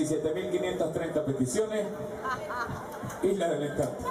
17.530 peticiones. Isla del Encanto.